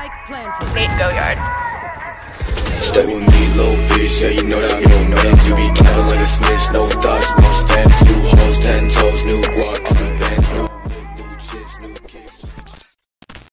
Spike planted. Eight go yard. Stay with me, little bitch, yeah, you know that I'm your man. You be capping like a snitch, no thoughts, no stamp Two hoes, ten toes, new guac, new bands, new, new chips, new kicks.